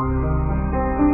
Música